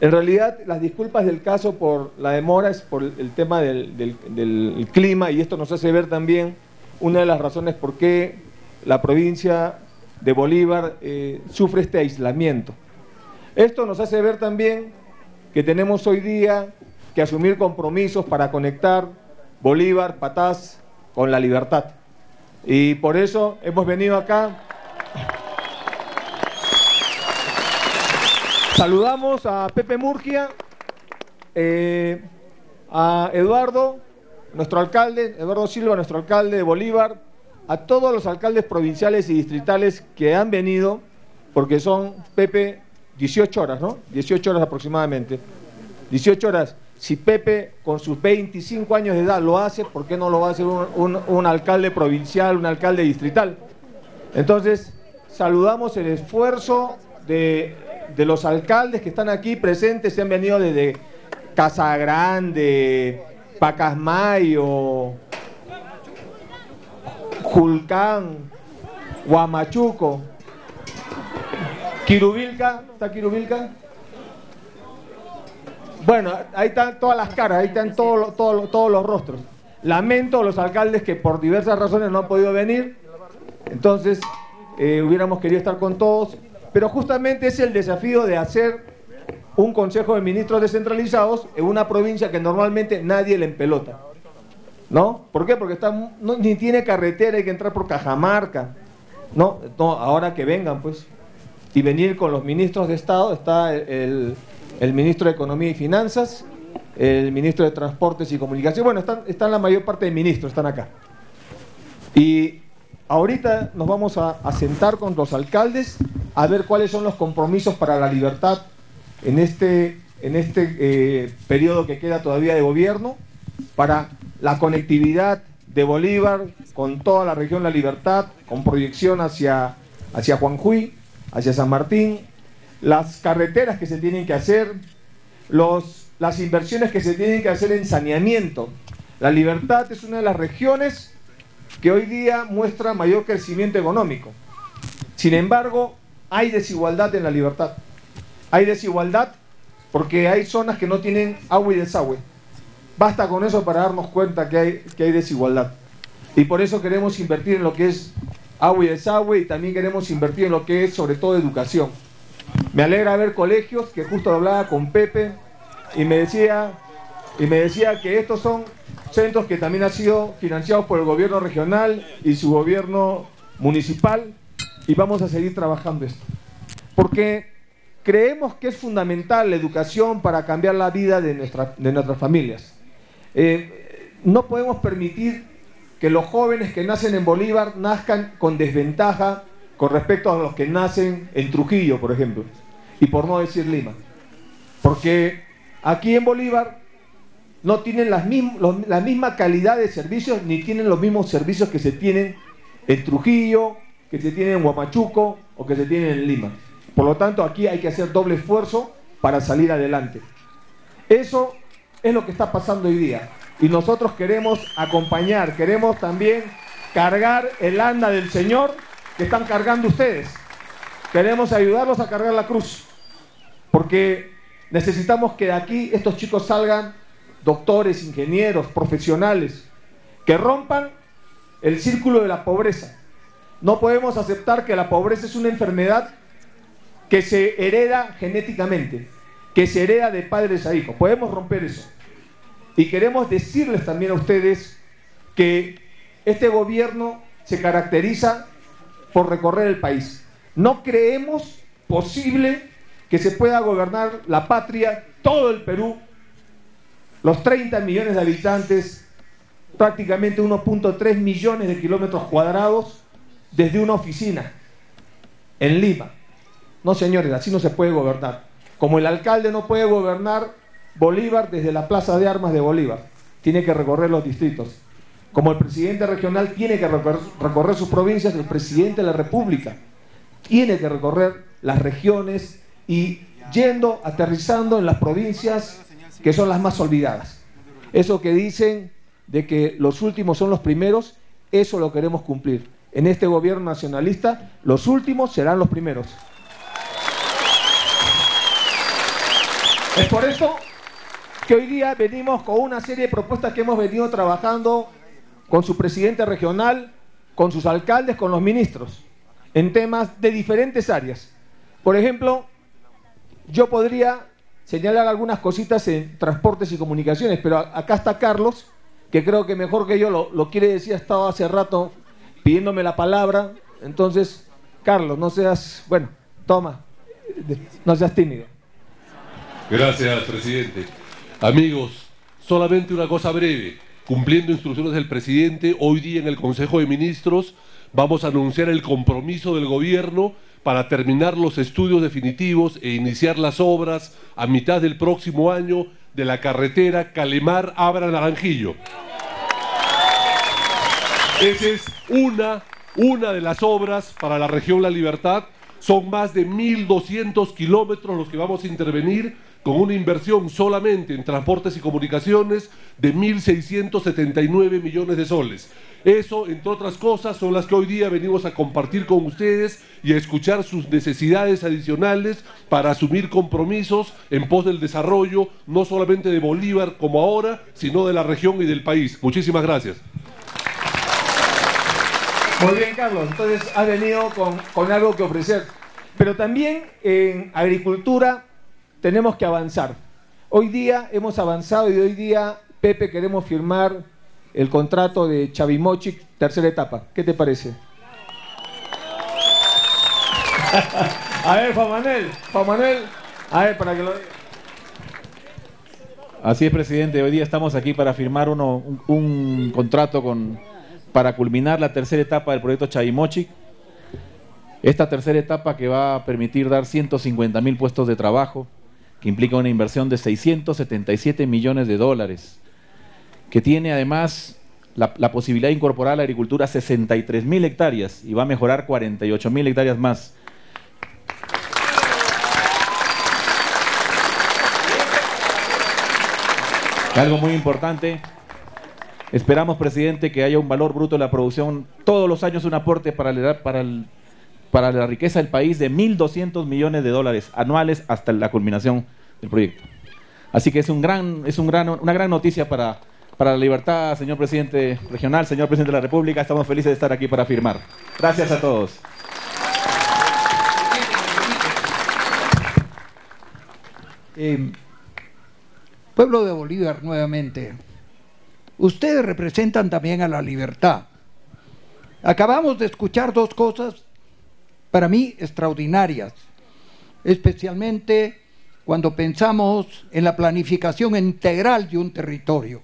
En realidad, las disculpas del caso por la demora es por el tema del, clima y esto nos hace ver también una de las razones por qué la provincia de Bolívar eh, sufre este aislamiento. Esto nos hace ver también que tenemos hoy día que asumir compromisos para conectar Bolívar, Patás con la libertad. Y por eso hemos venido acá. Saludamos a Pepe Murgia, eh, a Eduardo, nuestro alcalde, Eduardo Silva, nuestro alcalde de Bolívar, a todos los alcaldes provinciales y distritales que han venido, porque son, Pepe, 18 horas, ¿no? 18 horas aproximadamente. 18 horas. Si Pepe, con sus 25 años de edad, lo hace, ¿por qué no lo va a hacer un, alcalde provincial, un alcalde distrital? Entonces, saludamos el esfuerzo de, de los alcaldes que están aquí presentes, se han venido desde Casagrande, Pacasmayo, Julcán, Huamachuco, Quirubilca, ¿está Quirubilca? Bueno, ahí están todas las caras, ahí están todos, todos, todos los rostros. Lamento a los alcaldes que por diversas razones no han podido venir, entonces eh, hubiéramos querido estar con todos, pero justamente es el desafío de hacer un consejo de ministros descentralizados en una provincia que normalmente nadie le empelota. ¿No? ¿Por qué? Porque está, ni tiene carretera, hay que entrar por Cajamarca. ¿no? ahora que vengan, pues. Y venir con los ministros de Estado, está el, ministro de Economía y Finanzas, el ministro de Transportes y Comunicación. Bueno, están, están la mayor parte de ministros, están acá. Y ahorita nos vamos a, a sentar con los alcaldes a ver cuáles son los compromisos para la libertad en este, en este eh, periodo que queda todavía de gobierno para la conectividad de Bolívar con toda la región La Libertad, con proyección hacia, hacia Juanjuy, hacia San Martín, las carreteras que se tienen que hacer, los, las inversiones que se tienen que hacer en saneamiento. La Libertad es una de las regiones que hoy día muestra mayor crecimiento económico. Sin embargo, hay desigualdad en la libertad. Hay desigualdad porque hay zonas que no tienen agua y desagüe. Basta con eso para darnos cuenta que hay, que hay desigualdad. Y por eso queremos invertir en lo que es agua y desagüe y también queremos invertir en lo que es sobre todo educación. Me alegra ver colegios que justo hablaba con Pepe y me decía, y me decía que estos son centros que también han sido financiados por el gobierno regional y su gobierno municipal y vamos a seguir trabajando esto. Porque creemos que es fundamental la educación para cambiar la vida de, de nuestras familias. Eh, no podemos permitir que los jóvenes que nacen en Bolívar nazcan con desventaja con respecto a los que nacen en Trujillo, por ejemplo, y por no decir Lima. Porque aquí en Bolívar no tienen las la misma calidad de servicios ni tienen los mismos servicios que se tienen en Trujillo, que se tienen en Huamachuco o que se tienen en Lima. Por lo tanto, aquí hay que hacer doble esfuerzo para salir adelante. Eso es lo que está pasando hoy día. Y nosotros queremos acompañar, queremos también cargar el anda del Señor que están cargando ustedes. Queremos ayudarlos a cargar la cruz. Porque necesitamos que de aquí estos chicos salgan doctores, ingenieros, profesionales, que rompan el círculo de la pobreza. No podemos aceptar que la pobreza es una enfermedad que se hereda genéticamente, que se hereda de padres a hijos. Podemos romper eso. Y queremos decirles también a ustedes que este gobierno se caracteriza por recorrer el país. No creemos posible que se pueda gobernar la patria, todo el Perú, los 30 millones de habitantes, prácticamente 1.3 millones de kilómetros cuadrados, desde una oficina en Lima. No, señores, así no se puede gobernar. Como el alcalde no puede gobernar Bolívar desde la Plaza de Armas de Bolívar, tiene que recorrer los distritos. Como el presidente regional tiene que recorrer sus provincias, el presidente de la República tiene que recorrer las regiones y yendo, aterrizando en las provincias que son las más olvidadas. Eso que dicen de que los últimos son los primeros, eso lo queremos cumplir. En este gobierno nacionalista, los últimos serán los primeros. Es por eso que hoy día venimos con una serie de propuestas que hemos venido trabajando con su presidente regional, con sus alcaldes, con los ministros, en temas de diferentes áreas. Por ejemplo, yo podría señalar algunas cositas en transportes y comunicaciones, pero acá está Carlos, que creo que mejor que yo lo, quiere decir, ha estado hace rato pidiéndome la palabra. Entonces, Carlos, no seas, bueno, toma, no seas tímido. Gracias, presidente. Amigos, solamente una cosa breve. Cumpliendo instrucciones del presidente, hoy día en el Consejo de Ministros vamos a anunciar el compromiso del gobierno para terminar los estudios definitivos e iniciar las obras a mitad del próximo año de la carretera Calemar-Abra-Naranjillo. Esa es una, una de las obras para la región La Libertad. Son más de 1.200 kilómetros los que vamos a intervenir con una inversión solamente en transportes y comunicaciones de 1.679 millones de soles. Eso, entre otras cosas, son las que hoy día venimos a compartir con ustedes y a escuchar sus necesidades adicionales para asumir compromisos en pos del desarrollo, no solamente de Bolívar como ahora, sino de la región y del país. Muchísimas gracias. Muy bien, Carlos. Entonces ha venido con, con algo que ofrecer. Pero también en agricultura tenemos que avanzar. Hoy día hemos avanzado y hoy día, Pepe, queremos firmar el contrato de Chavimochic, tercera etapa. ¿Qué te parece? a ver, Juan Manuel, a ver, para que lo Así es, presidente. Hoy día estamos aquí para firmar uno, un, contrato con, para culminar la tercera etapa del proyecto Chavimochic. Esta tercera etapa que va a permitir dar 150 mil puestos de trabajo, que implica una inversión de 677 millones de dólares que tiene además la, posibilidad de incorporar a la agricultura 63 mil hectáreas y va a mejorar 48 mil hectáreas más. Algo muy importante, esperamos, presidente, que haya un valor bruto de la producción, todos los años un aporte para, para, para la riqueza del país de 1.200 millones de dólares anuales hasta la culminación del proyecto. Así que es, un gran, es un gran, una gran noticia para para la libertad, señor presidente regional, señor presidente de la República. Estamos felices de estar aquí para firmar. Gracias a todos. Eh, pueblo de Bolívar, nuevamente. Ustedes representan también a la libertad. Acabamos de escuchar dos cosas para mí extraordinarias, especialmente cuando pensamos en la planificación integral de un territorio.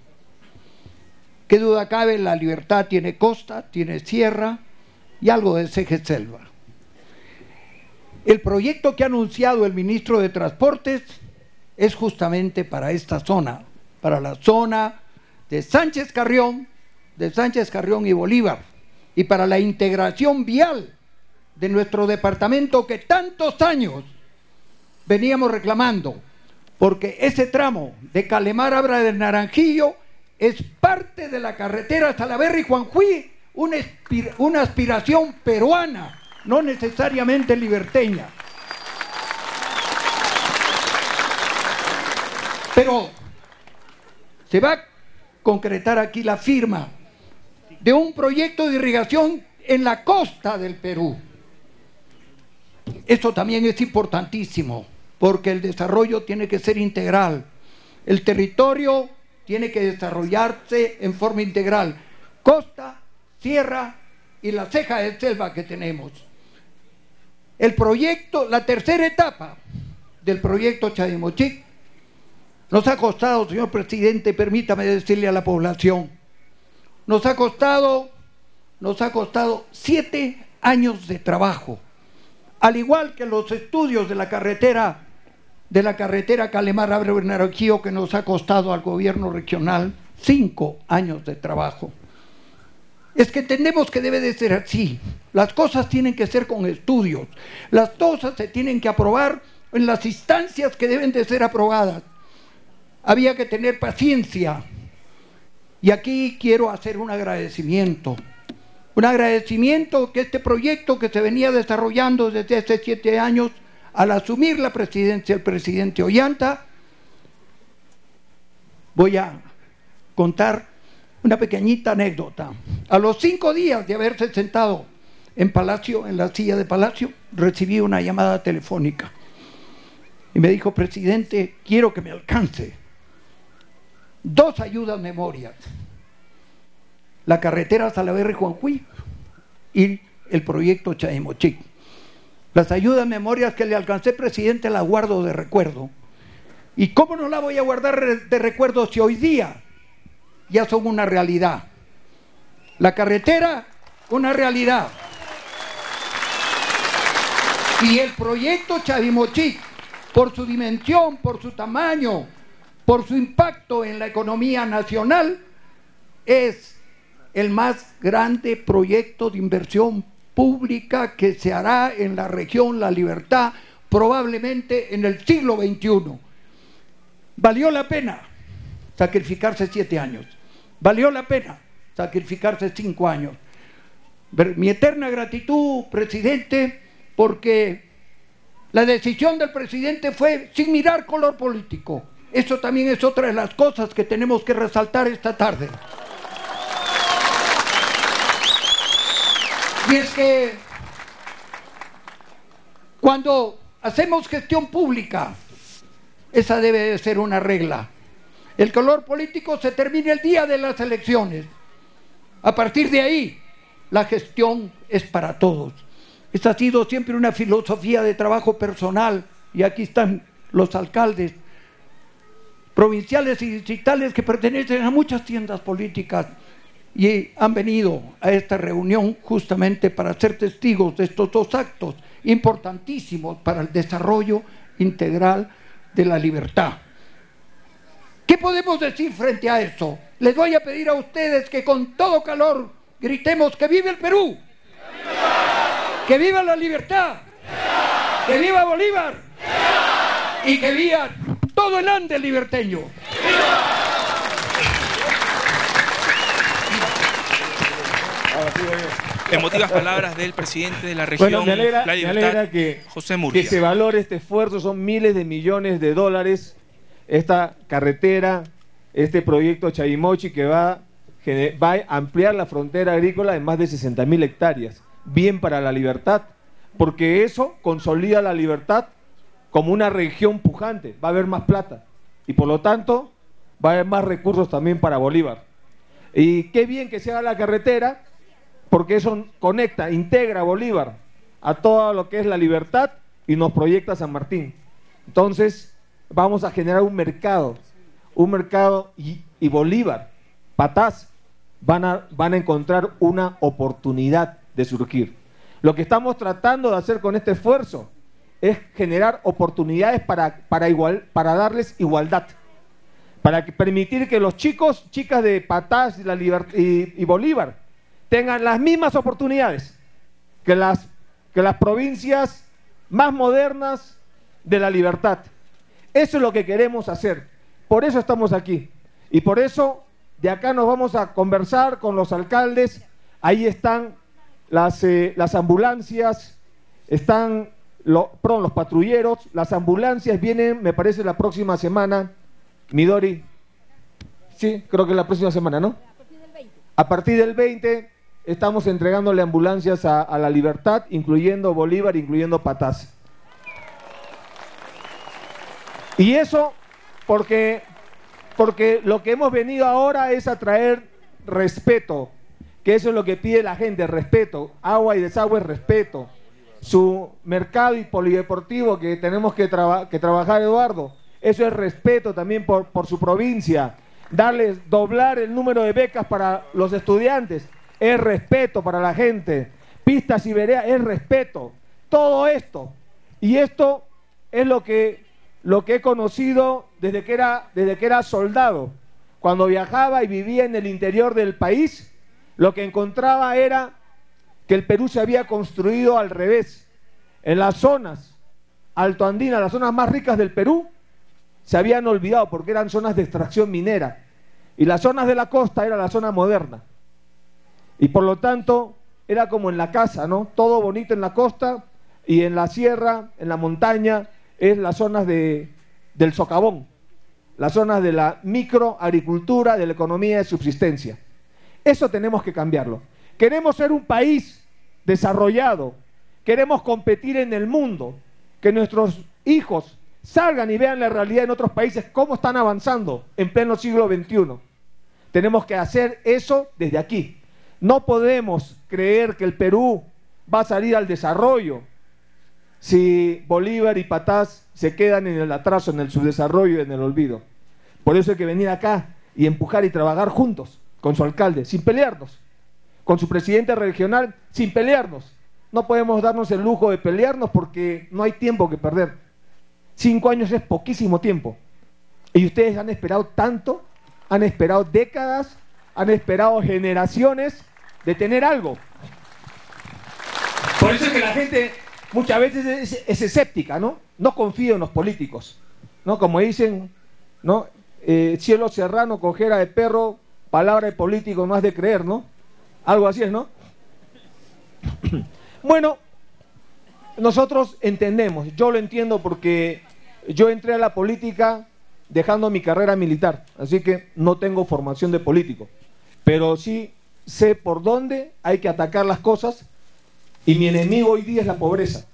Qué duda cabe, la libertad tiene costa, tiene sierra y algo de ceje selva. El proyecto que ha anunciado el ministro de Transportes es justamente para esta zona, para la zona de Sánchez Carrión, de Sánchez Carrión y Bolívar, y para la integración vial de nuestro departamento que tantos años veníamos reclamando, porque ese tramo de Calemar Abra del Naranjillo es parte de la carretera Salaverry Juanjuí, una, una aspiración peruana, no necesariamente liberteña. Pero se va concretar aquí la firma de un proyecto de irrigación en la costa del Perú. Esto también es importantísimo, porque el desarrollo tiene que ser integral. El territorio tiene que desarrollarse en forma integral. Costa, sierra y la ceja de selva que tenemos. El proyecto, la tercera etapa del proyecto Chadimochic nos ha costado, señor presidente, permítame decirle a la población, nos ha costado, nos ha costado siete años de trabajo, al igual que los estudios de la carretera de la carretera Calemar Abre Naranjío que nos ha costado al gobierno regional cinco años de trabajo. Es que entendemos que debe de ser así. Las cosas tienen que ser con estudios. Las cosas se tienen que aprobar en las instancias que deben de ser aprobadas. Había que tener paciencia. Y aquí quiero hacer un agradecimiento. Un agradecimiento que este proyecto que se venía desarrollando desde hace siete años al asumir la presidencia el presidente Ollanta, voy a contar una pequeñita anécdota. A los cinco días de haberse sentado en Palacio, en la silla de Palacio, recibí una llamada telefónica. Y me dijo, presidente, quiero que me alcance dos ayudas memorias. La carretera Salaverry Juanjuí y el proyecto Chaimochic. Las ayudas memorias que le alcancé, presidente, las guardo de recuerdo. ¿Y cómo no la voy a guardar de recuerdo si hoy día ya son una realidad? La carretera, una realidad. Y el proyecto Chavimochic, por su dimensión, por su tamaño, por su impacto en la economía nacional, es el más grande proyecto de inversión pública que se hará en la región La Libertad probablemente en el siglo XXI. Valió la pena sacrificarse siete años. Valió la pena sacrificarse cinco años. Mi eterna gratitud, presidente, porque la decisión del presidente fue sin mirar color político. Eso también es otra de las cosas que tenemos que resaltar esta tarde. Y es que cuando hacemos gestión pública, esa debe de ser una regla. El color político se termina el día de las elecciones. A partir de ahí, la gestión es para todos. Esa ha sido siempre una filosofía de trabajo personal y aquí están los alcaldes provinciales y distritales que pertenecen a muchas tiendas políticas y han venido a esta reunión justamente para ser testigos de estos dos actos importantísimos para el desarrollo integral de la libertad. ¿Qué podemos decir frente a eso? Les voy a pedir a ustedes que con todo calor gritemos que vive el Perú, que viva la libertad, que viva Bolívar y que viva todo el ande liberteño. Emotivas palabras del presidente de la región, Bueno, me alegra, La me Libertad, alegra que, José que Murcia. se valore este esfuerzo, son miles de millones de dólares esta carretera, este proyecto Chayimochi que va, va a ampliar la frontera agrícola en más de 60 mil hectáreas. Bien para la libertad, porque eso consolida la libertad como una región pujante, va a haber más plata y por lo tanto va a haber más recursos también para Bolívar. Y qué bien que se haga la carretera, porque eso conecta, integra Bolívar a todo lo que es la libertad y nos proyecta San Martín. Entonces, vamos a generar un mercado, un mercado y, y Bolívar, Patás, van a, van a encontrar una oportunidad de surgir. Lo que estamos tratando de hacer con este esfuerzo es generar oportunidades para, para, igual, para darles igualdad para permitir que los chicos, chicas de Patás y, la y Bolívar tengan las mismas oportunidades que las, que las provincias más modernas de la libertad. Eso es lo que queremos hacer. Por eso estamos aquí. Y por eso de acá nos vamos a conversar con los alcaldes. Ahí están las, eh, las ambulancias, están lo- los patrulleros, las ambulancias vienen, me parece, la próxima semana. Midori, sí, creo que la próxima semana, ¿no? A partir del 20 estamos entregándole ambulancias a, a la libertad, incluyendo Bolívar, incluyendo Patás. Y eso porque, porque lo que hemos venido ahora es a traer respeto, que eso es lo que pide la gente, respeto. Agua y desagüe, respeto. Su mercado y polideportivo que tenemos que, traba- que trabajar, Eduardo, eso es respeto también por, por su provincia. Darles, doblar el número de becas para los estudiantes, es respeto para la gente. Pistas y veredas, es respeto. Todo esto. Y esto es lo que, lo que he conocido desde que, era, desde que era soldado. Cuando viajaba y vivía en el interior del país, lo que encontraba era que el Perú se había construido al revés. En las zonas altoandinas, las zonas más ricas del Perú, se habían olvidado porque eran zonas de extracción minera. Y las zonas de la costa era la zona moderna. Y por lo tanto, era como en la casa, ¿no? Todo bonito en la costa y en la sierra, en la montaña, es las zonas de, del socavón. las zonas de la microagricultura, de la economía de subsistencia. Eso tenemos que cambiarlo. Queremos ser un país desarrollado, queremos competir en el mundo, que nuestros hijos salgan y vean la realidad en otros países, cómo están avanzando en pleno siglo XXI. Tenemos que hacer eso desde aquí. No podemos creer que el Perú va a salir al desarrollo si Bolívar y Patás se quedan en el atraso, en el subdesarrollo y en el olvido. Por eso hay que venir acá y empujar y trabajar juntos con su alcalde, sin pelearnos, con su presidente regional, sin pelearnos. No podemos darnos el lujo de pelearnos porque no hay tiempo que perder. Cinco años es poquísimo tiempo. Y ustedes han esperado tanto, han esperado décadas, han esperado generaciones de tener algo. Por eso es que la gente muchas veces es, escéptica, ¿no? No confía en los políticos, ¿no? Como dicen, ¿no? Eh, cielo serrano, cojera de perro, palabra de político no has de creer, ¿no? Algo así es, ¿no? bueno, nosotros entendemos, yo lo entiendo porque yo entré a la política dejando mi carrera militar, así que no tengo formación de político, pero sí sé por dónde hay que atacar las cosas y mi enemigo hoy día es la pobreza.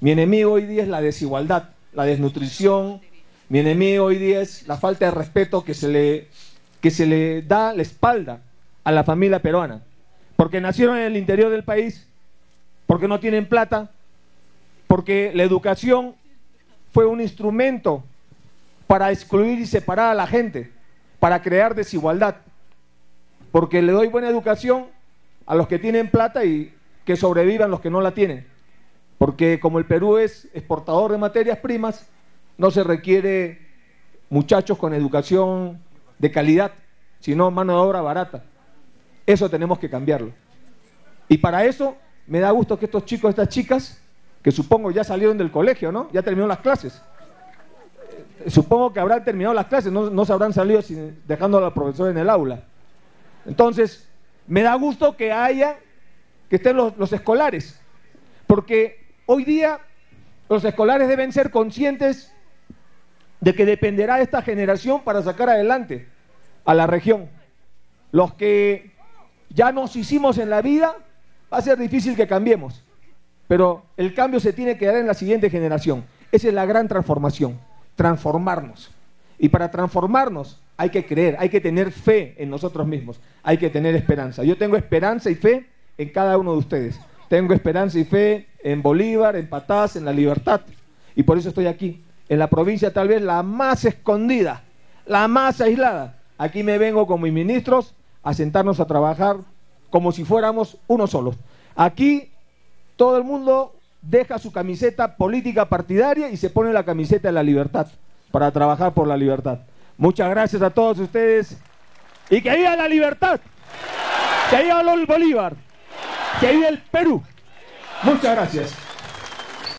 Mi enemigo hoy día es la desigualdad, la desnutrición. Mi enemigo hoy día es la falta de respeto que se le, que se le da la espalda a la familia peruana. Porque nacieron en el interior del país, porque no tienen plata, porque la educación fue un instrumento para excluir y separar a la gente, para crear desigualdad. Porque le doy buena educación a los que tienen plata y que sobrevivan los que no la tienen. Porque como el Perú es exportador de materias primas, no se requiere muchachos con educación de calidad, sino mano de obra barata. Eso tenemos que cambiarlo. Y para eso me da gusto que estos chicos, estas chicas, que supongo ya salieron del colegio, ¿no? Ya terminaron las clases. Eh, supongo que habrán terminado las clases, no, no se habrán salido sin, dejando al profesor en el aula. Entonces, me da gusto que haya que estén los, escolares, porque hoy día los escolares deben ser conscientes de que dependerá de esta generación para sacar adelante a la región. Los que ya nos hicimos en la vida, va a ser difícil que cambiemos, pero el cambio se tiene que dar en la siguiente generación. Esa es la gran transformación, transformarnos. Y para transformarnos hay que creer, hay que tener fe en nosotros mismos, hay que tener esperanza. Yo tengo esperanza y fe en cada uno de ustedes. Tengo esperanza y fe en Bolívar, en Patás, en la libertad. Y por eso estoy aquí, en la provincia tal vez la más escondida, la más aislada. Aquí me vengo con mis ministros a sentarnos a trabajar como si fuéramos uno solo. Aquí todo el mundo deja su camiseta política partidaria y se pone la camiseta de la libertad para trabajar por la libertad. Muchas gracias a todos ustedes y que viva la libertad, que viva el Bolívar que vive el Perú. Muchas gracias.